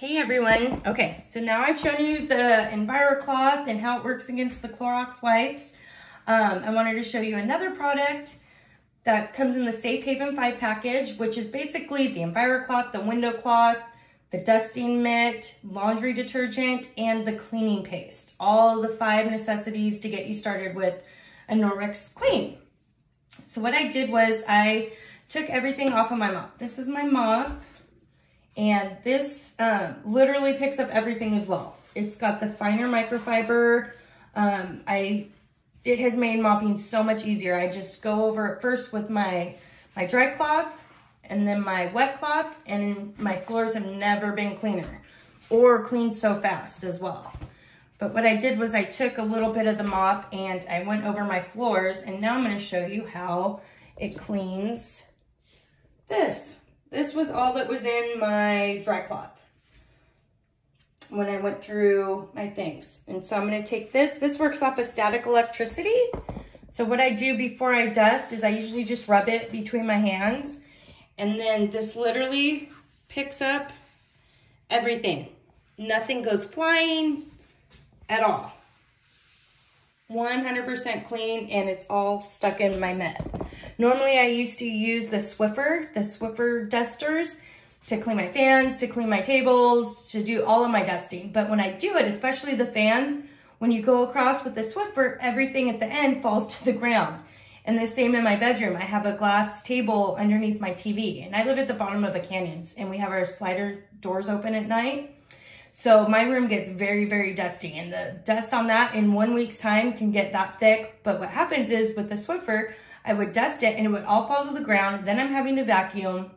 Hey everyone. Okay, so now I've shown you the EnviroCloth and how it works against the Clorox wipes. Um, I wanted to show you another product that comes in the Safe Haven 5 package, which is basically the EnviroCloth, the window cloth, the dusting mitt, laundry detergent, and the cleaning paste. All the five necessities to get you started with a Norwex clean. So what I did was I took everything off of my mop. This is my mop. And this um, literally picks up everything as well. It's got the finer microfiber. Um, I It has made mopping so much easier. I just go over it first with my, my dry cloth and then my wet cloth and my floors have never been cleaner or cleaned so fast as well. But what I did was I took a little bit of the mop and I went over my floors and now I'm gonna show you how it cleans this. This was all that was in my dry cloth when I went through my things. And so I'm gonna take this. This works off of static electricity. So what I do before I dust is I usually just rub it between my hands. And then this literally picks up everything. Nothing goes flying at all. 100% clean and it's all stuck in my mitt. Normally I used to use the Swiffer, the Swiffer dusters to clean my fans, to clean my tables, to do all of my dusting. But when I do it, especially the fans, when you go across with the Swiffer, everything at the end falls to the ground. And the same in my bedroom. I have a glass table underneath my TV and I live at the bottom of a canyon and we have our slider doors open at night. So my room gets very, very dusty and the dust on that in one week's time can get that thick. But what happens is with the Swiffer, I would dust it and it would all fall to the ground. Then I'm having to vacuum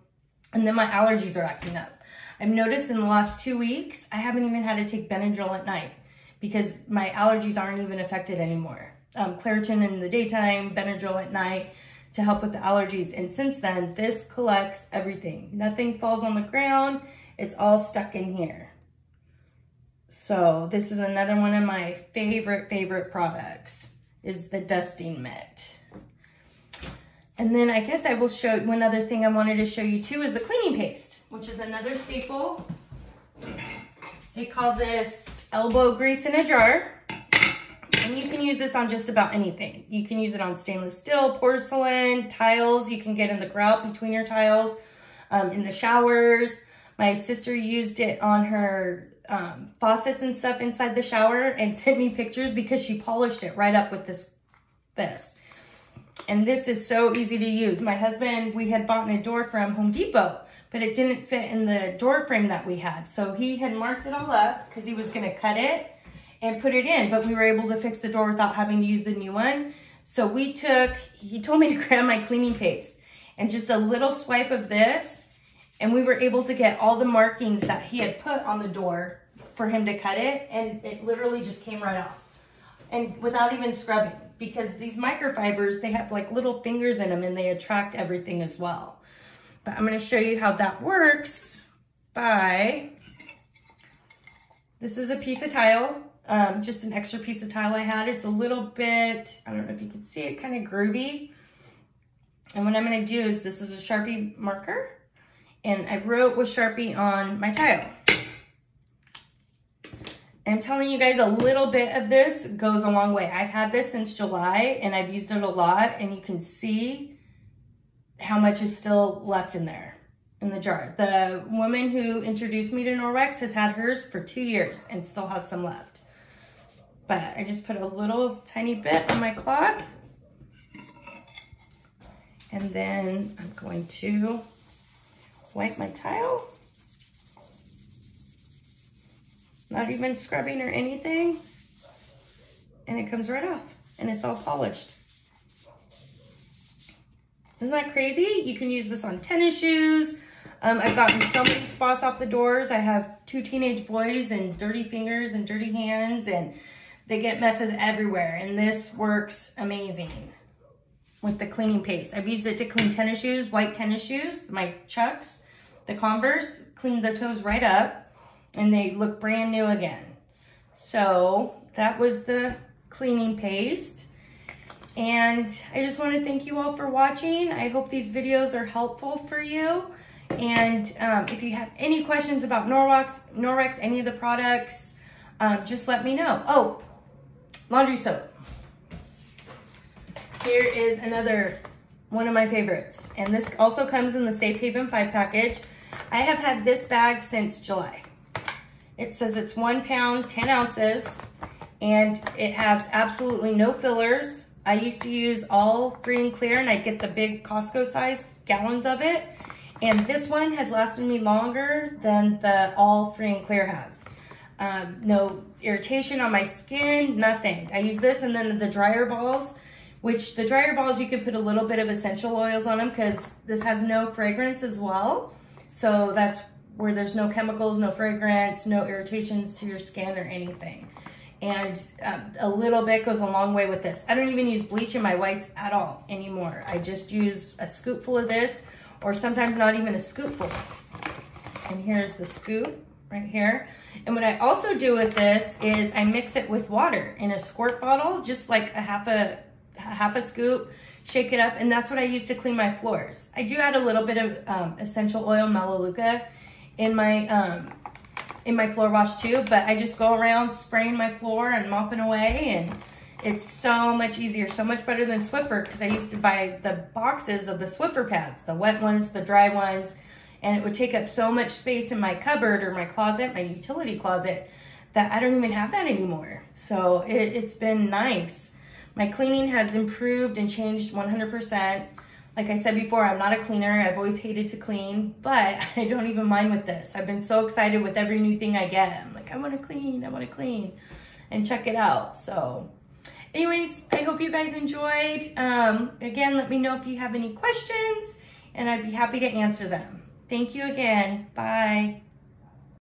and then my allergies are acting up. I've noticed in the last two weeks, I haven't even had to take Benadryl at night because my allergies aren't even affected anymore. Um, Claritin in the daytime, Benadryl at night to help with the allergies. And since then, this collects everything. Nothing falls on the ground. It's all stuck in here. So this is another one of my favorite, favorite products is the dusting mitt. And then I guess I will show one other thing I wanted to show you too is the cleaning paste, which is another staple. They call this elbow grease in a jar. And you can use this on just about anything. You can use it on stainless steel, porcelain, tiles. You can get in the grout between your tiles, um, in the showers. My sister used it on her um, faucets and stuff inside the shower and sent me pictures because she polished it right up with this, this. And this is so easy to use. My husband, we had bought a door from Home Depot, but it didn't fit in the door frame that we had. So he had marked it all up because he was gonna cut it and put it in, but we were able to fix the door without having to use the new one. So we took, he told me to grab my cleaning paste and just a little swipe of this, and we were able to get all the markings that he had put on the door for him to cut it, and it literally just came right off. And without even scrubbing because these microfibers, they have like little fingers in them and they attract everything as well. But I'm gonna show you how that works by, this is a piece of tile, um, just an extra piece of tile I had. It's a little bit, I don't know if you can see it, kind of groovy. And what I'm gonna do is, this is a Sharpie marker and I wrote with Sharpie on my tile. I'm telling you guys a little bit of this goes a long way. I've had this since July and I've used it a lot and you can see how much is still left in there in the jar. The woman who introduced me to Norwex has had hers for two years and still has some left. But I just put a little tiny bit on my cloth and then I'm going to wipe my tile. Not even scrubbing or anything. And it comes right off and it's all polished. Isn't that crazy? You can use this on tennis shoes. Um, I've gotten so many spots off the doors. I have two teenage boys and dirty fingers and dirty hands and they get messes everywhere. And this works amazing with the cleaning paste. I've used it to clean tennis shoes, white tennis shoes, my Chucks, the Converse, clean the toes right up and they look brand new again. So that was the cleaning paste. And I just want to thank you all for watching. I hope these videos are helpful for you. And um, if you have any questions about Norwex, Norwex, any of the products, um, just let me know. Oh, laundry soap. Here is another one of my favorites. And this also comes in the Safe Haven 5 package. I have had this bag since July. It says it's one pound, 10 ounces, and it has absolutely no fillers. I used to use all free and clear and I'd get the big Costco size gallons of it. And this one has lasted me longer than the all free and clear has. Um, no irritation on my skin, nothing. I use this and then the dryer balls, which the dryer balls, you can put a little bit of essential oils on them because this has no fragrance as well. So that's where there's no chemicals, no fragrance, no irritations to your skin or anything. And um, a little bit goes a long way with this. I don't even use bleach in my whites at all anymore. I just use a scoopful of this or sometimes not even a scoopful. And here's the scoop right here. And what I also do with this is I mix it with water in a squirt bottle, just like a half a, a half a scoop, shake it up, and that's what I use to clean my floors. I do add a little bit of um, essential oil Melaleuca in my um, in my floor wash too, but I just go around spraying my floor and mopping away and it's so much easier, so much better than Swiffer because I used to buy the boxes of the Swiffer pads, the wet ones, the dry ones, and it would take up so much space in my cupboard or my closet, my utility closet, that I don't even have that anymore. So it, it's been nice. My cleaning has improved and changed 100%. Like I said before, I'm not a cleaner. I've always hated to clean, but I don't even mind with this. I've been so excited with every new thing I get. I'm like, I want to clean, I want to clean, and check it out. So anyways, I hope you guys enjoyed. Um, again, let me know if you have any questions, and I'd be happy to answer them. Thank you again. Bye.